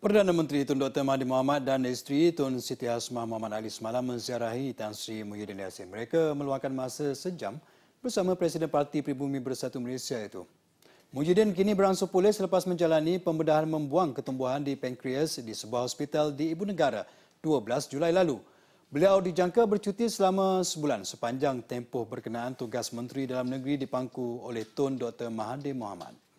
Perdana Menteri Tun Dr. Mahathir Mohamad dan isteri Tun Siti Hasmah Mohamad Ali semalam menziarahi Tan Sri Muhyiddin Yassin. Mereka meluangkan masa sejam bersama Presiden Parti Pribumi Bersatu Malaysia itu. Muhyiddin kini berangsur pulih selepas menjalani pembedahan membuang ketumbuhan di pankreas di sebuah hospital di Ibu Negara 12 Julai lalu. Beliau dijangka bercuti selama sebulan sepanjang tempoh berkenaan tugas Menteri Dalam Negeri dipangku oleh Tun Dr. Mahathir Mohamad.